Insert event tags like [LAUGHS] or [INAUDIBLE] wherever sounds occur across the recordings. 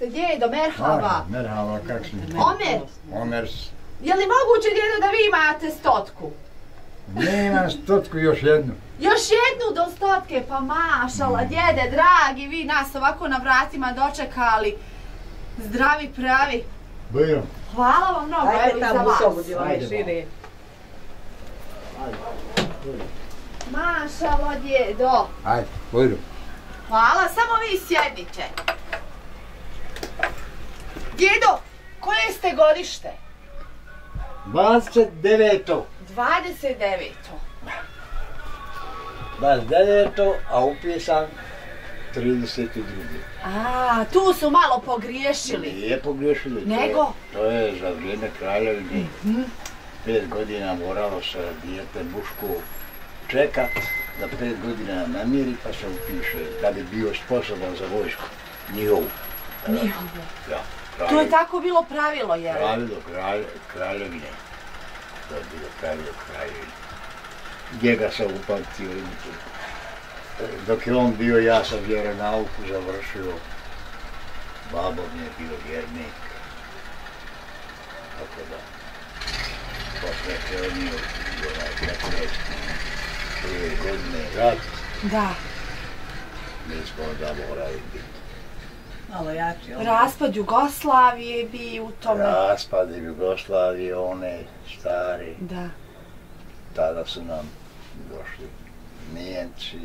ste, djedo, merhaba. Merhaba, kak si? Omer, Omer, je li moguće, djedo, da vi imate stotku? nemam stotku još jednu. Još jednu do stotke, pa mašala, djede, dragi, vi nas ovako na vratima dočekali. Zdravi, pravi. Bujro. Hvala vam mnogo, evo za tamo u vas. Ajde, šire. Mašalo, djedo. Ajde, bujro. Hvala, samo vi sjednite. Djedo, koje ste godište? 29. 29. 29. a upisan 32. A, tu su malo pogriješili. Nije pogriješili. Nego? To je za vrijeme kraljevine. Pet godina moralo se dijete muško čekat da pet godina namiri pa se upiše da bi bio sposoban za vojsku. Njihovu. Njihovo. Ja, To je tako bilo pravilo, jel? Pravilo kralj, kraljevine. To je bilo pravilo kraljevine. Njega sam upamtio. i. Dok je on bio, ja sam vjeronauku završio. Babo mi je bio vjernik. Tako da. Posle i onaj 15. prve godine rat, Da. mi smo onda morali biti. Malo jači. ono. Raspad Jugoslavije bi u tome. Raspad Jugoslavije, one stari. Da. tada su nam došli Nijemci,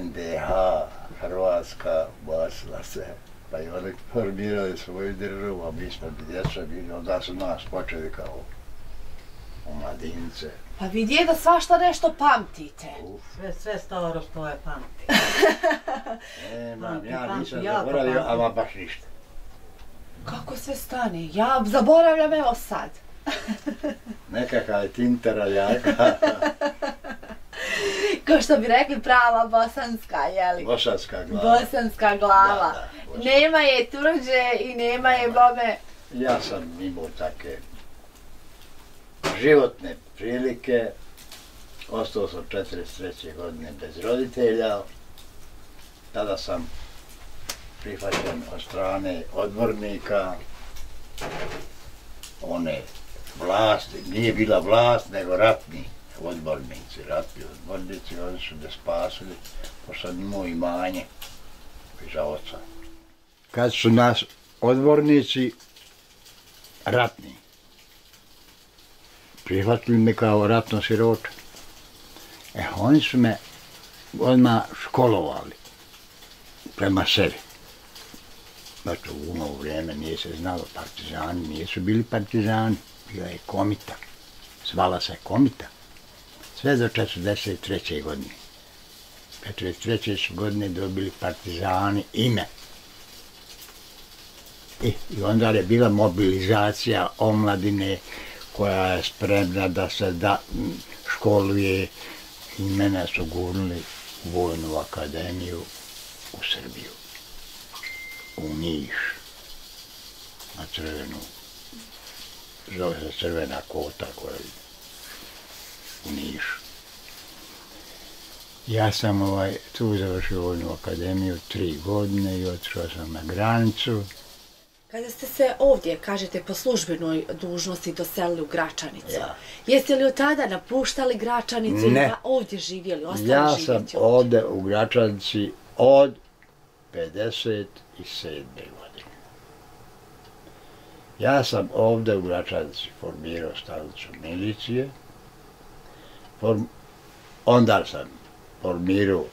NDH, Hrvatska, bacila se. Pa i oni formirali svoju državu, a mi smo djeca bili, onda su nas počeli kao omladince. Pa vi djedo svašta nešto pamtite. Uf, Sve, sve staro što je pamti. Pamti, ja nisam zaboravio, ama baš ništa. Kako sve stane? Ja zaboravljam evo sad. Nekakva je tintera jaka, [LAUGHS] Kao što bi rekli prava bosanska, jeli? bosanska glava. Bosanska glava. Da, da, bosanska. Nema je tuđe i nema je bome. Ja sam imao take životne prilike. Ostao sam 43. godine bez roditelja. Tada sam prihvaćen od strane odbornika one vlasti, nije bila vlast, nego ratni odbornici, ratni odbornici, oni su me spasili, pošto sam imao imanje iza oca. Kad su nas odbornici ratni. Prihvatili me kao ratno siroče. E, oni su me odmah školovali prema sebi. Znači, u ono vrijeme nije se znalo partizani, nisu bili partizani, bila je komita. Zvala se komita. Sve do 43. godine. 43. su godine dobili partizani ime. I, I onda je bila mobilizacija omladine koja je spremna da se da, školuje i mene su gurnuli u vojnu akademiju u Srbiju. U Niš. Na crvenu. Zove se crvena kota koja je u Nišu. Ja sam ovaj, tu završio vojnu akademiju tri godine i otišao sam na granicu. Kada ste se ovdje, kažete, po službenoj dužnosti doselili u Gračanicu, Ja. jeste li od tada napuštali Gračanicu ili ovdje živjeli, ostali Ja sam živjeti ovdje u Gračanici od 57. godine. Ja sam ovdje u Gračanici formirao stanicu milicije. Form... Onda sam formirao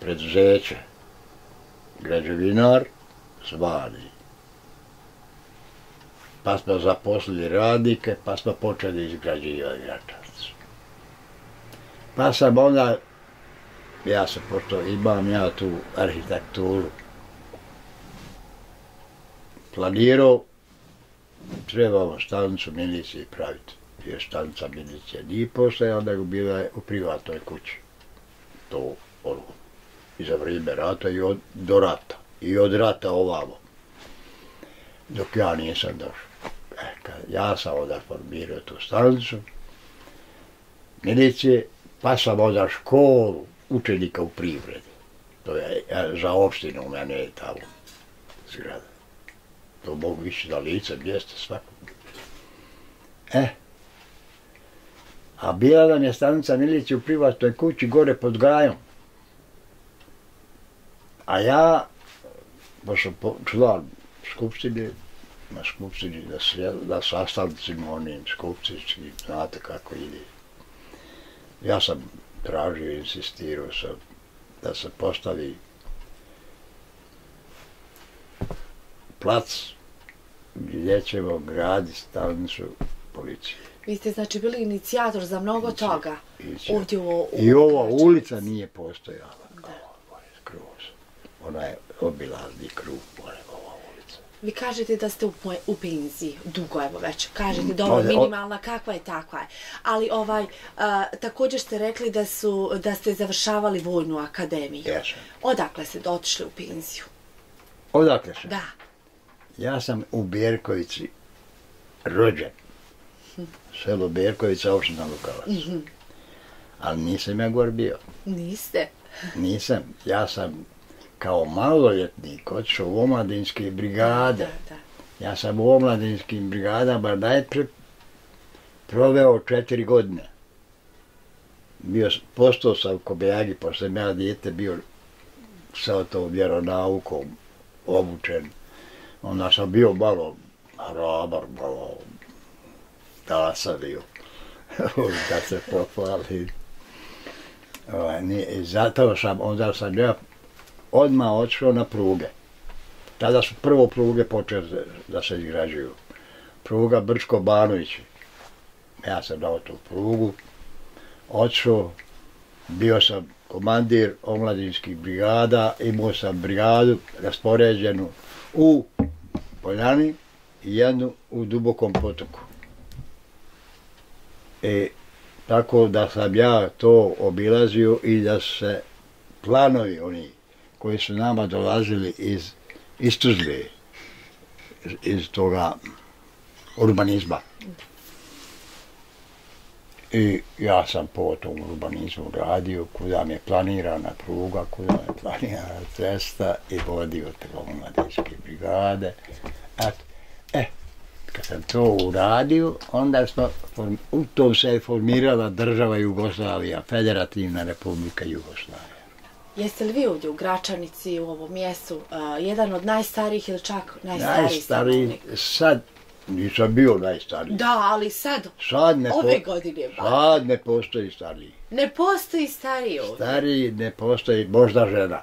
preduzeće građevinar zvani. Pa smo zaposlili radnike, pa smo počeli izgrađivati Gračanicu. Pa sam onda, ja sam, pošto imam ja tu arhitekturu, planirao, trebamo stanicu milicije praviti. Jer stanica milicije nije postojala, nego bila je u privatnoj kući. To ono, i za vrijeme rata i od, do rata. I od rata ovamo. Dok ja nisam došao. Ja sam onda formirao tu stanicu, milicije, pa sam onda školu učenika u privredi. To je za opštinu u mene je tamo zgrada. To mogu više na lice mjesta svakog. E, a bila nam je stanica Milici u privatnoj kući gore pod gajom. A ja, pa sam po- član skupštine, na skupštini, da, se, da sastavnicima onim skupštinskim, znate kako ide. Ja sam tražio, insistirao sam da se postavi plac gdje ćemo graditi stanicu policije. Vi ste znači bili inicijator za mnogo Inicija- toga. Inicijator. Ovdje u, u I ova Gračanici. ulica nije postojala kao ova je skroz. Ona je obilazni krug, ulica. Vi kažete da ste u, u penziji, dugo evo već. Kažete Mm, dobro, minimalna, kakva je, takva je. Ali ovaj, a, također ste rekli da su da ste završavali vojnu akademiju. Jesam. Odakle ste otišli u penziju? Odakle sam? Da. Ja sam u Bjerkovici rođen. Selo Bjerkovica, opština Lukavac. Ali nisam ja gor bio. Niste? Nisam. Ja sam kao maloljetnik otišao u omladinske brigade. Ja sam u omladinskim brigadama najprije proveo četiri godine. Bio, postao sam kobejagi, pošto sam ja dijete bio sa tom vjeronaukom obučen. Onda sam bio malo hrabar, malo tasadio. kad [LAUGHS] se pohvali. Ovaj, i zato sam, onda sam ja odmah otišao na pruge. Tada su prvo pruge počele da se izgrađuju. Pruga Brčko-Banović. Ja sam dao tu prugu. Otišao, bio sam komandir omladinskih brigada, imao sam brigadu raspoređenu u Poljani i jednu u Dubokom potoku. E, tako da sam ja to obilazio i da se planovi oni koji su nama dolazili iz iz Tuzle, iz toga urbanizma. I ja sam po tom urbanizmu radio, kuda mi je planirana pruga, kuda mi je planirana cesta i vodio te omladinske brigade. Eto, e, kad sam to uradio, onda smo, u tom se je formirala država Jugoslavija, Federativna republika Jugoslavija. Jeste li vi ovdje u Gračanici, u ovom mjestu, a, jedan od najstarijih ili čak najstariji Najstariji, sad, nisam bio najstariji. Da, ali sad, Sad ne, ove po- godine, ba, sad ne postoji stariji. ne postoji stariji ovdje. Stariji ne postoji, možda žena.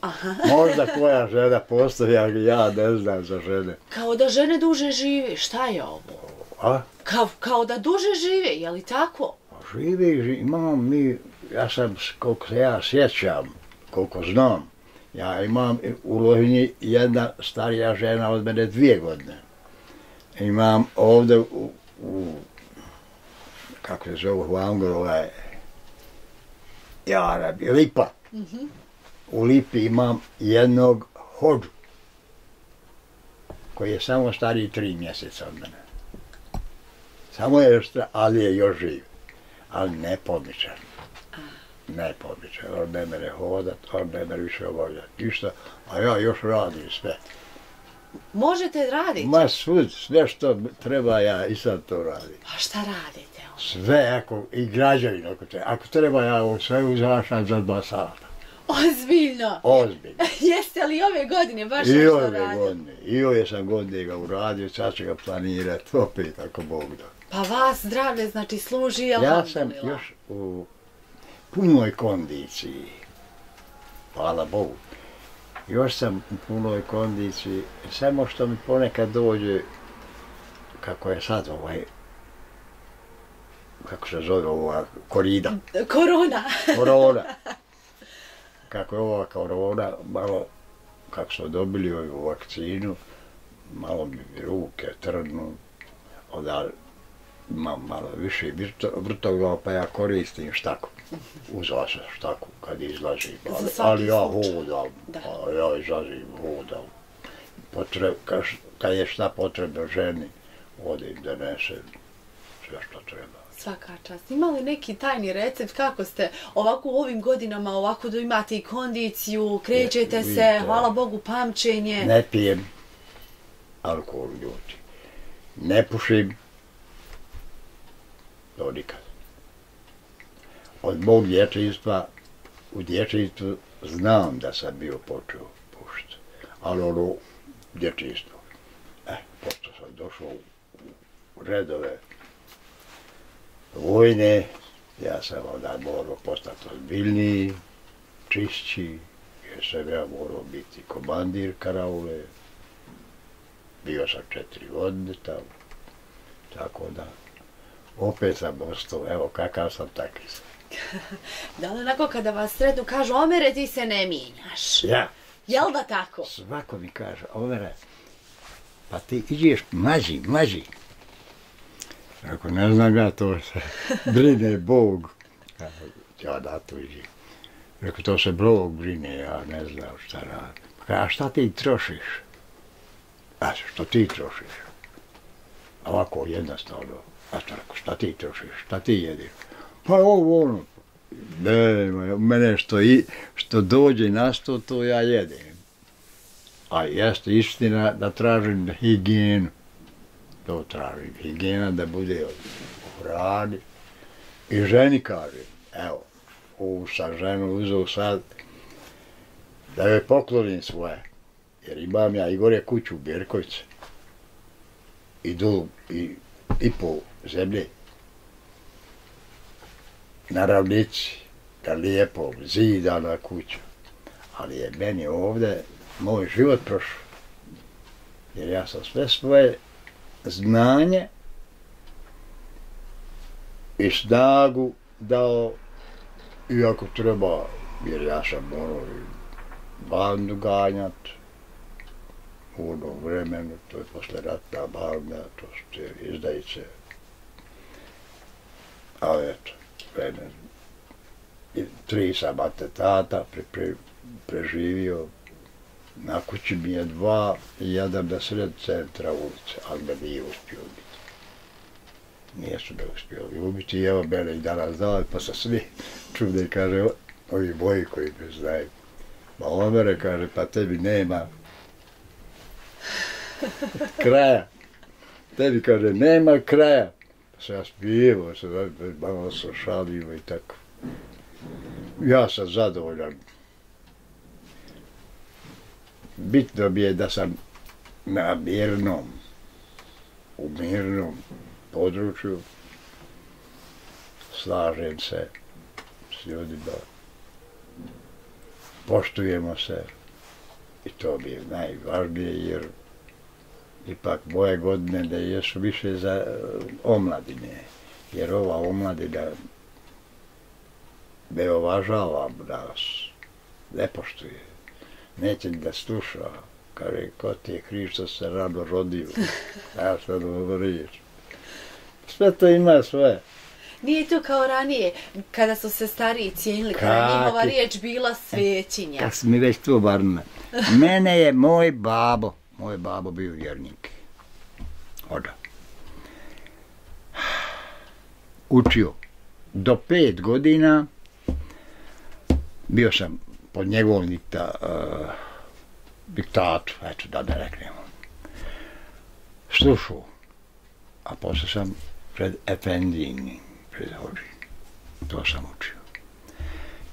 Aha. [LAUGHS] Možda koja žena postoji, ali ja ne znam za žene. Kao da žene duže žive, šta je ovo? A? Kao, kao da duže žive, je li tako? Živi, živi, imam mi, ja sam, koliko se ja sjećam, koliko znam, ja imam u Lohini jedna starija žena od mene dvije godine. Imam ovdje u, u kako se zove u ovaj, ja, Lipa. U Lipi imam jednog hođu, koji je samo stariji tri mjeseca od mene. Samo je ali je još živ ali ne pomičan. Ne pomičan, on ne mere hodat, on ne mere više obavljati ništa, a ja još radim sve. Možete raditi? Ma svud, sve što treba ja i sad to radim. Pa šta radite? Sve, ako, i građevin, ako treba. Ako treba, ja ovo sve uzašam za dva sata. Ozbiljno. Ozbiljno. [LAUGHS] Jeste li ove godine baš I ove radili? godine, i ove sam godine ga uradio, sad ću ga planirati, opet ako Bog da. Pa vas zdravlje znači služi, Ja sam još u punoj kondiciji. Hvala Bogu. Još sam u punoj kondiciji, samo što mi ponekad dođe, kako je sad ovaj, kako se zove ova korida, Korona. korona. Kako je ova korona, malo, kako smo dobili ovu vakcinu, malo mi ruke trnu, onda imam malo više vrto- vrtoglav, pa ja koristim štaku. Uzela sam štaku kad izlazim, ali, ali ja hodam, ja izlazim, hodam. Potreb, kad, je šta potrebno ženi, odim, donesem sve što treba. Svaka čast. Ima li neki tajni recept kako ste ovako u ovim godinama ovako da imate i kondiciju, krećete se, vidite. hvala Bogu, pamćenje? Ne pijem alkohol ljudi. Ne pušim. To nikad. Od mog dječinstva, u dječinstvu znam da sam bio počeo pušiti. Ali ono, dječinstvo. E, pošto sam došao u redove vojne, ja sam onda morao postati ozbiljniji, čišći, jer sam ja morao biti komandir karaule, bio sam četiri godine tamo, tako da opet sam ostao, evo kakav sam takvi sam. [LAUGHS] Da li onako kada vas sretnu kažu, Omere ti se ne mijenjaš? Ja, Jel da tako? svako mi kaže, overe, pa ti iđeš mlađi, mlađi. Ako ne znam ja to se [LAUGHS] brine Bog. Ja da to iđi. Rekao, to se Bog brine, ja ne znam šta radi. Pa a šta ti trošiš? A što ti trošiš? Ovako jednostavno. A što rekao, šta ti trošiš? Šta ti jediš? Pa ovo ono. Ne, mene što, i, što dođe na sto, to ja jedem. A jeste istina da tražim higijenu. To tražim higijena da bude u hrani. I ženi kažem, evo, ovu sam ženu uzeo sad da joj poklonim svoje. Jer imam ja i gore kuću u Bjerkovice. I dol, i, i po zemlje. Na ravnici, lijepo zida na kuću. Ali je meni ovdje moj život prošao. Jer ja sam sve svoje znanje i snagu dao ako treba, jer ja sam morao bandu ganjat u onom vremenu, to je posle ratna banda, to su te izdajice. Ali eto, vreme, i tri sam atentata pre, pre, preživio, na kući mi je dva i jedan na sred centra ulice, ali me nije uspio ubiti. Nijesu me uspjeli ubiti i evo mene i danas dali, pa se svi čude i kaže, "O, ovi moji koji me znaju. Ma kaže, pa tebi nema kraja. Tebi kaže, nema kraja. Se ja spijevo, se malo se šalimo i tako. Ja sam zadovoljan. Bitno mi je da sam na mirnom, u mirnom području, slažem se s ljudima, poštujemo se. I to mi je najvažnije jer ipak moje godine da jesu više za e, omladine, jer ova omladina me ovažava nas, ne poštuje neće da sluša. Kaže, ko ti je Hristos se rano rodio. [LAUGHS] Ja sad ovo riječ. Sve to ima sve. Nije to kao ranije, kada su se stariji cijenili, kada je njihova riječ bila svećinja. Kad mi već tu barna. Mene je moj babo, moj babo bio vjernik. Oda. Učio. Do pet godina bio sam pod njegovom uh, diktatu, eto da ne reknemo. Slušao. A posle sam pred Efendijim, pred Hođi. To sam učio.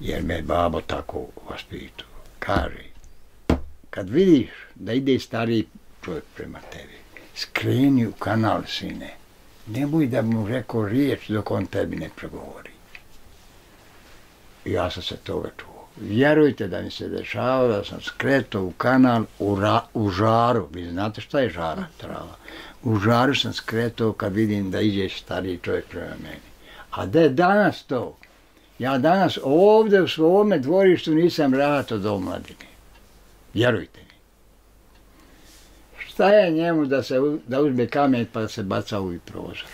Jer me je babo tako vaspitao. Kaže, kad vidiš da ide stariji čovjek prema tebi, skreni u kanal, sine. Nemoj da mu rekao riječ dok on tebi ne progovori. I ja sam se toga čuo. Vjerujte da mi se dešava da sam skretao u kanal u, ra, u žaru. Vi znate šta je žara trava. U žaru sam skretao kad vidim da ide stariji čovjek prema meni. A da je danas to? Ja danas ovdje u svome dvorištu nisam rahat od omladine. Vjerujte mi. Šta je njemu da se da uzme kamen pa da se baca u prozor?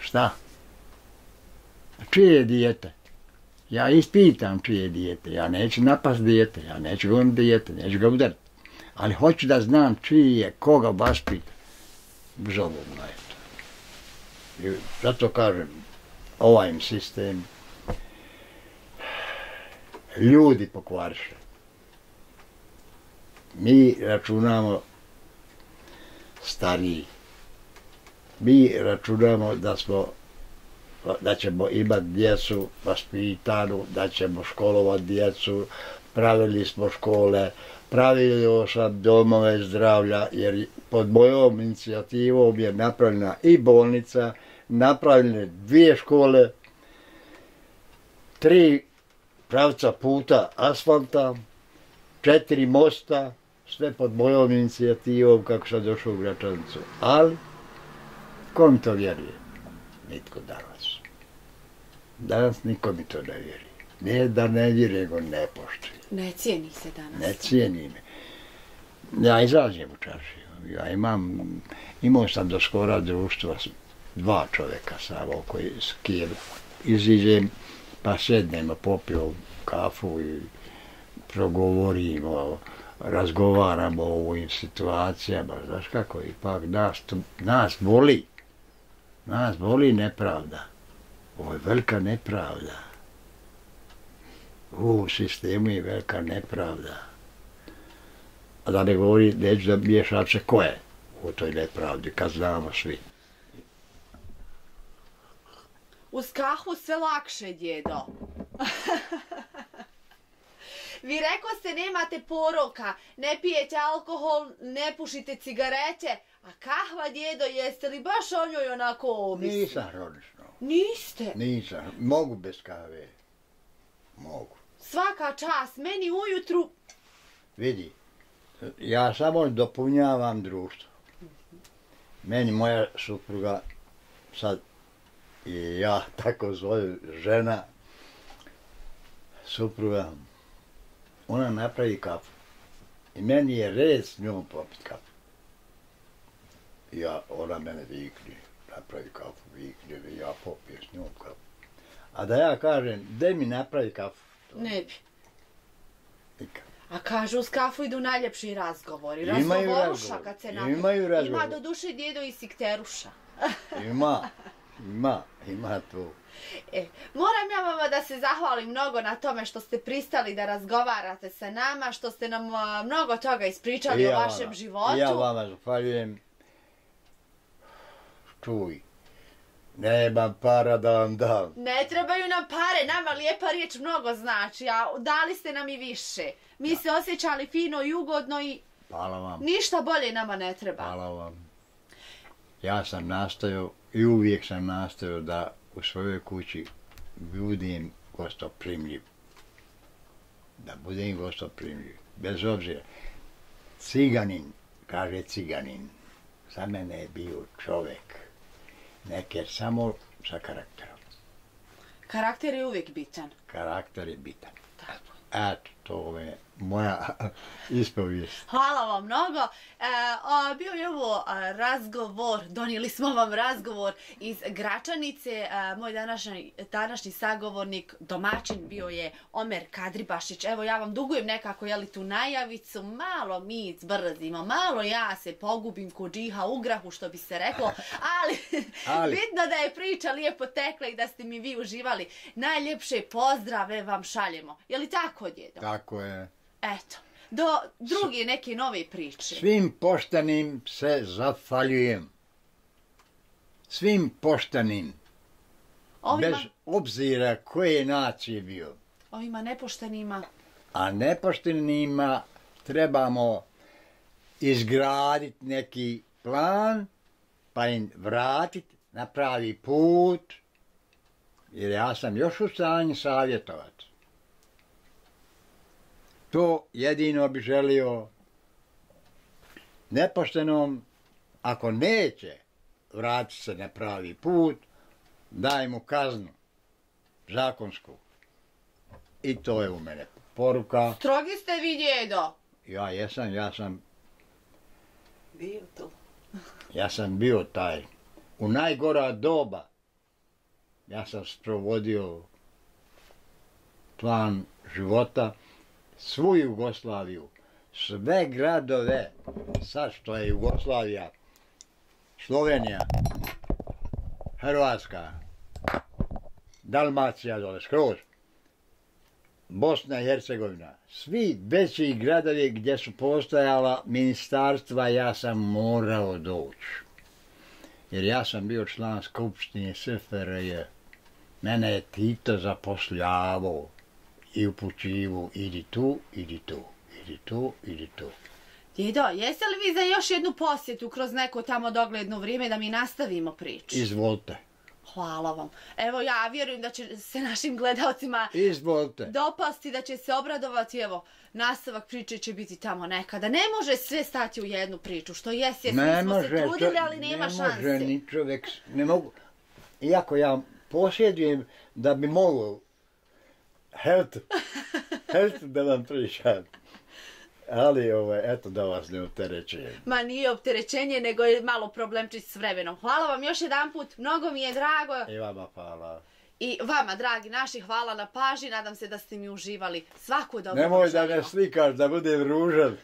Šta? Čije je dijete? Ja ispitam čije je dijete. Ja neću napast dijete, ja neću goniti dijete, neću ga udariti. Ali hoću da znam čiji je, koga vaspita. Zovno je to. I zato kažem, ovaj sistem, ljudi pokvariše. Mi računamo stariji. Mi računamo da smo da ćemo imati djecu vaspitanu, da ćemo školovati djecu, pravili smo škole, pravili sam domove zdravlja, jer pod mojom inicijativom je napravljena i bolnica, napravljene dvije škole, tri pravca puta asfalta, četiri mosta, sve pod mojom inicijativom kako sam došao u Gračanicu. Ali, ko mi to vjeruje? Nitko danas. Danas niko mi to ne vjeruje. Nije da ne vjeruje, nego ne poštuje. Ne cijeni se danas. Ne cijeni me. Ja izađem u čaršiju. Ja imam, imao sam do skora društva dva čovjeka samo koji s kim iziđem, pa sednemo, popio kafu i progovorimo, razgovaramo o ovim situacijama. Znaš kako, ipak nas, nas boli. Nas boli nepravda. Ovo je velika nepravda. U sistemu je velika nepravda. A da ne govori, neću da miješam se ko je u toj nepravdi, kad znamo svi. Uz kahu sve lakše, djedo. [LAUGHS] Vi reko ste nemate poroka, ne pijete alkohol, ne pušite cigarete, a kahva, djedo, jeste li baš o njoj onako ovisni? Nisam rodično, Niste. nisam. Mogu bez kave. Mogu. Svaka čast, meni ujutru... Vidi, ja samo dopunjavam društvo. Meni moja supruga, sad i ja tako zove žena, supruga, ona napravi kafu. I meni je red s njom popit kafu. Ja, ona mene vikne, napravi kafu, vikne ja popijem s njom kafu. A da ja kažem, daj mi napravi kafu. to Ne bi. nikad. A kažu uz kafu idu najljepši razgovori. Imaju razgovor, kad se imaju napravi. Ima razgovor. do duše djedo i sikteruša. Ima, ima, ima to. E, moram ja vama da se zahvalim mnogo na tome što ste pristali da razgovarate sa nama, što ste nam a, mnogo toga ispričali o vašem vama- životu. Ja vama zahvaljujem. Čuj, nemam para da vam dam. Ne trebaju nam pare, nama lijepa riječ mnogo znači, a dali ste nam i više. Mi se osjećali fino i ugodno i Hvala vam, ništa bolje nama ne treba. hvala vam. Ja sam nastojao i uvijek sam nastojao da u svojoj kući budem gostoprimljiv. Da budem gostoprimljiv. Bez obzira. Ciganin, kaže ciganin, za mene je bio čovek. Neke samo sa karakterom. Karakter je uvijek bitan. Karakter je bitan. Tako. Eto, to je moja [LAUGHS] ispovijest. Hvala vam mnogo. E, a, bio je ovo razgovor, donijeli smo vam razgovor iz Gračanice. E, moj današnji, današnji sagovornik, domaćin, bio je Omer Kadribašić. Evo ja vam dugujem nekako jeli, tu najavicu, malo mi izbrzimo, malo ja se pogubim ko džiha u grahu, što bi se reklo, ali, [LAUGHS] Ali. bitno da je priča lijepo tekla i da ste mi vi uživali. Najljepše pozdrave vam šaljemo. Je li tako, djedo? Tako je. Eto, do druge neke nove priče. Svim poštenim se zahvaljujem. Svim poštenim, Ovima, bez obzira koje nacije bio. ovima nepoštenima. A nepoštenima trebamo izgraditi neki plan, pa im vratiti na pravi put, jer ja sam još u stanju savjetovati. To jedino bi želio nepoštenom, ako neće vratiti se na pravi put, daj mu kaznu zakonsku. I to je u mene poruka. Strogi ste vi, djedo. Ja jesam, ja sam, Bio tu. [LAUGHS] ja sam bio taj. U najgora doba ja sam sprovodio plan života, svu Jugoslaviju, sve gradove, sad što je Jugoslavija, Slovenija, Hrvatska, Dalmacija dole, skroz, Bosna i Hercegovina, svi veći gradovi gdje su postojala ministarstva, ja sam morao doći. Jer ja sam bio član Skupštine SFRJ. Mene je Tito zaposljavao i upućivo, idi tu, idi tu, idi tu, idi tu. Djedo, jeste li vi za još jednu posjetu kroz neko tamo dogledno vrijeme da mi nastavimo priču? Izvolite, Hvala vam. Evo ja vjerujem da će se našim gledalcima izvolite. dopasti, da će se obradovati. Evo, nastavak priče će biti tamo nekada. Ne može sve stati u jednu priču, što jes, Ne smo može, se trudili, ali nema ne šanse. može ni čovjek, ne mogu, iako ja posjedujem da bi mogao, health, health da vam pričam, ali ovaj, eto da vas ne opterećujem. Ma nije opterećenje, nego je malo problemčić s vremenom. Hvala vam još jedan put, mnogo mi je drago. I vama hvala. I vama, dragi naši, hvala na paži. Nadam se da ste mi uživali. Svaku dobro Nemoj da me slikaš, da budem ružan.